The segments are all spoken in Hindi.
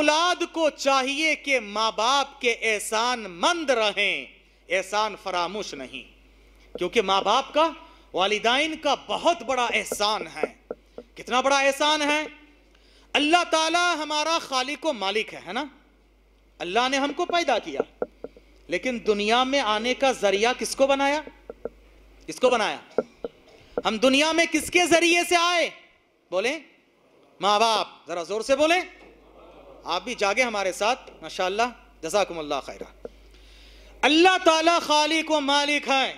औलाद को चाहिए कि माँ बाप के एहसान मंद रहें। एहसान फरामोश नहीं, क्योंकि माँ बाप का, वालिदाइन का बहुत बड़ा एहसान है। कितना बड़ा एहसान है? अल्लाह ताला हमारा खालिक व मालिक है है ना? अल्लाह ने हमको पैदा किया, लेकिन दुनिया में आने का ज़रिया किसको बनाया? किसको बनाया? हम दुनिया में किसके ज़रिए से आए? बोले माँ बाप जरा ज़ोर से बोले। आप भी जागे हमारे साथ, माशाल्लाह, जजाकुमुल्लाह खैरा। अल्लाह ताला खालिक व मालिक है।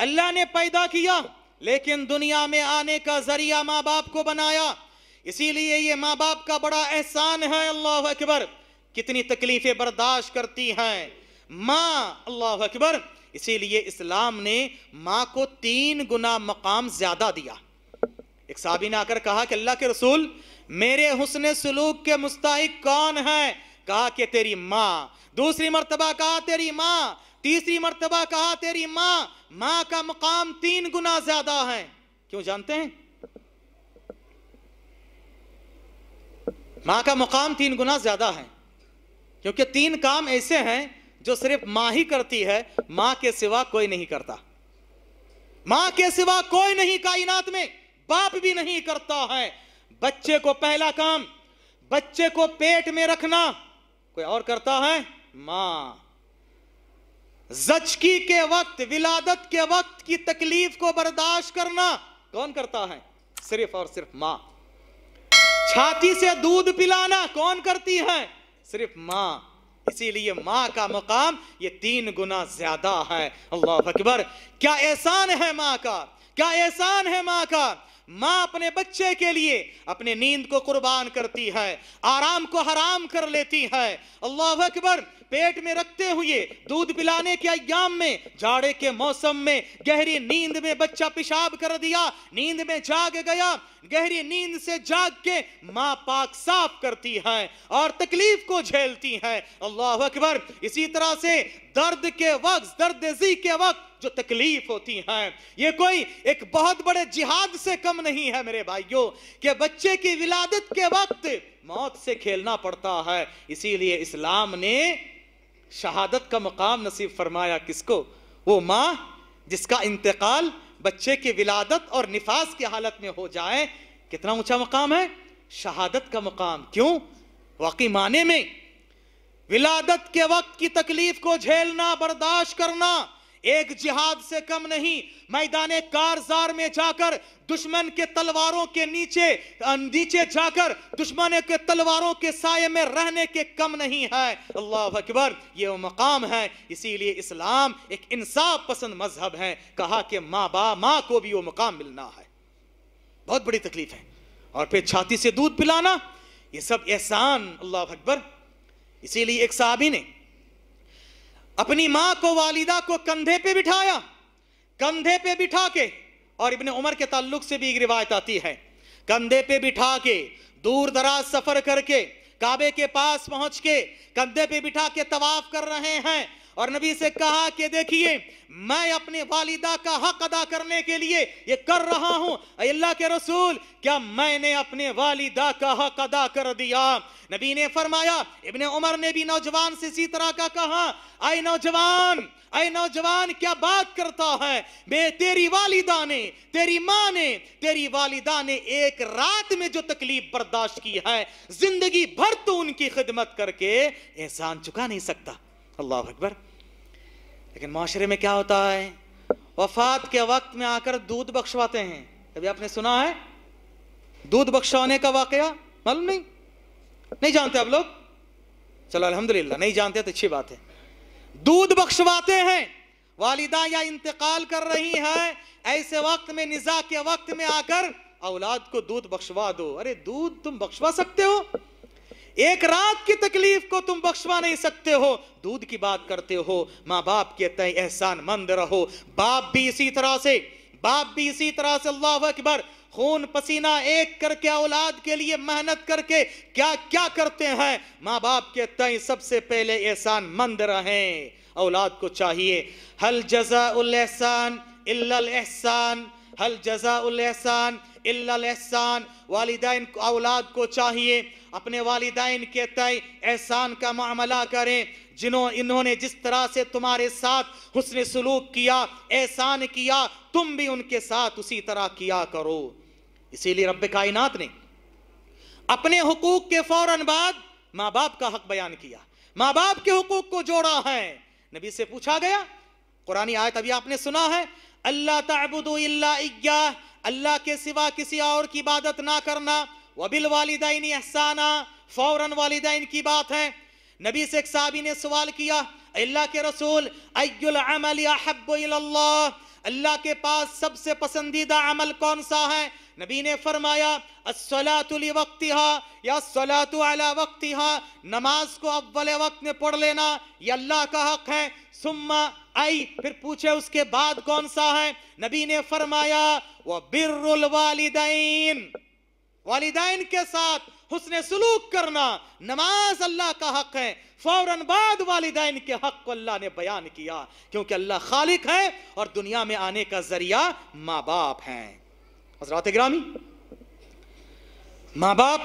अल्लाह ने पैदा किया, लेकिन दुनिया में आने का ज़रिया माँ बाप को बनाया। इसीलिए ये माँ बाप का बड़ा एहसान है, अल्लाह अकबर। कितनी तकलीफें बर्दाश्त करती हैं। माँ, अल्लाह अकबर। इसीलिए इस्लाम ने माँ को तीन गुना मकाम ज़्यादा दिया। एक साबी ने आकर कहा कि अल्लाह के रसूल, मेरे हुसन सलूक के मुस्ताहिक कौन है? कहा कि तेरी माँ। दूसरी मरतबा कहा, तेरी माँ। तीसरी मरतबा कहा, तेरी माँ। माँ का मकाम तीन गुना ज़्यादा है। क्यों जानते हैं? माँ का मुकाम तीन गुना ज़्यादा है। क्योंकि तीन काम ऐसे हैं जो सिर्फ़ माँ ही करती है, माँ के सिवा कोई नहीं करता। माँ के सिवा कोई नहीं कायनात में। बाप भी नहीं करता है। बच्चे को पहला काम, बच्चे को पेट में रखना। कोई और करता है? माँ। जचकी के वक्त, विलादत के वक्त की तकलीफ़ को बर्दाश्त करना। कौन करता है? सिर्फ़ और सिर्फ़ माँ। छाती से दूध पिलाना कौन करती है? सिर्फ़ माँ। इसीलिए माँ का मकाम, ये तीन गुना ज़्यादा है। अल्लाह अकबर। क्या एहसान है माँ का? क्या एहसान है माँ का? माँ अपने बच्चे के लिए अपने नींद को कुर्बान करती है, आराम को हराम कर लेती है। अल्लाह अकबर, पेट में रखते हुए दूध पिलाने के अयाम में, जाड़े के मौसम में गहरी नींद में बच्चा पेशाब कर दिया, नींद में जाग गया, गहरी नींद से जाग के माँ पाक साफ़ करती है और तकलीफ़ को झेलती है। अल्लाह अकबर, इसी तरह से दर्द के वक्त, दर्द जी के वक्त जो तकलीफ़ होती है। ये कोई एक बहुत बड़े जिहाद से कम नहीं है मेरे भाइयों, कि बच्चे की विलादत के वक्त मौत से खेलना पड़ता है। इसीलिए इस्लाम ने शहादत का मकाम नसीब फरमाया किसको? वो माँ, जिसका इंतकाल बच्चे की विलादत और निफास की हालत में हो जाए, कितना ऊँचा मकाम है? शहादत का मकाम। क्यों? वाकई माने में विलादत के वक्त की तकलीफ़ को झेलना, बर्दाश्त करना एक जिहाद से कम नहीं। मैदान कारजार में जाकर, दुश्मन के तलवारों के नीचे नीचे जाकर, दुश्मन के तलवारों के साय में रहने के कम नहीं है। अल्लाह अकबर, ये वो मकाम है। इसीलिए इस्लाम एक इंसाफ पसंद मज़हब है। कहा कि माँ बा, माँ को भी वो मकाम मिलना है। बहुत बड़ी तकलीफ़ है। और फिर छाती से दूध पिलाना, ये सब एहसान, अल्लाह अकबर इसीलिए एक साहबी ने अपनी माँ को वालिदा को कंधे पे बिठाया, कंधे पे बिठा के और इब्ने उमर के ताल्लुक से भी एक रिवायत आती है। कंधे पे बिठा के दूर दराज सफ़र करके, काबे के पास पहुँच के कंधे पे बिठा के तवाफ कर रहे हैं और नबी से कहा कि देखिए, मैं अपने वालिदा का हक अदा करने के लिए ये कर रहा हूँ। अल्लाह के रसूल, क्या मैंने अपने वालिदा का हक अदा कर दिया? नबी ने फरमाया, इब्ने उमर ने भी नौजवान से इसी तरह का कहा, आए नौजवान अय नौजवान, क्या बात करता है? बे तेरी वालिदा ने, तेरी माँ ने, तेरी वालिदा ने एक रात में जो तकलीफ़ बर्दाश्त की है, ज़िंदगी भर तो उनकी खिदमत करके एहसान चुका नहीं सकता। अल्लाह अकबर। लेकिन माशरे में क्या होता है? वफात के वक्त में आकर दूध बख्शवाते हैं। कभी आपने सुना है? दूध बख्शवाने का वाकया? मालूम नहीं? नहीं जानते आप लोग? चलो, अल्हम्दुलिल्लाह, नहीं जानते तो अच्छी बात है। दूध बख्शवाते हैं। वालिदा या इंतकाल कर रही है। ऐसे वक्त में, निजा के वक्त में आकर औलाद को दूध बख्शवा दो। अरे, दूध तुम बख्शवा सकते हो? एक रात की तकलीफ़ को तुम बख्शवा नहीं सकते हो। दूध की बात करते हो माँ बाप के तय एहसान मंद रहो। बाप भी इसी तरह से, बाप भी इसी तरह से, अल्लाह अकबर। खून पसीना एक करके, औलाद के लिए मेहनत करके क्या क्या करते हैं? माँ बाप के तय सबसे पहले एहसान मंद रहें। औलाद को चाहिए, हल जजा उल एहसान इल्लल एहसान हल जजाउल एहसान वालिदैन औलाद को चाहिए अपने वालिदैन के तय एहसान का मामला करें जिन्हों इन्होंने जिस तरह से तुम्हारे साथ हुस्न सलूक किया एहसान किया तुम भी उनके साथ उसी तरह किया करो इसीलिए रब कायनात ने अपने हकूक के फ़ौरन बाद माँ बाप का हक बयान किया माँ बाप के हकूक को जोड़ा है नबी से पूछा गया कुरानी आयत अभी आपने सुना है अल्लाह तबुदो अल्लाह के सिवा किसी और की इबादत ना करना। वबिल वालदाइन एहसाना फ़ौरन वालदाइन की बात है। नबी से एक साहबी ने सवाल किया अल्लाह के रसूल, अय्युल अल्लाह के पास सबसे पसंदीदा अमल कौन सा है? नबी ने फरमाया नमाज़ को अव्वल वक्त में पढ़ लेना, ये अल्लाह का हक है। सुम्मा, आई। फिर पूछे, उसके बाद कौन सा है? नबी ने फरमाया, वह बिर्रुल वालिदैन। वालिदैन के साथ हुस्न सलूक करना नमाज़ अल्लाह का हक है। फ़ौरन बाद वालिदैन के हक को अल्लाह ने बयान किया, क्योंकि अल्लाह खालिक है और दुनिया में आने का ज़रिया माँ बाप हैं। हजरात ग्रामी माँ बाप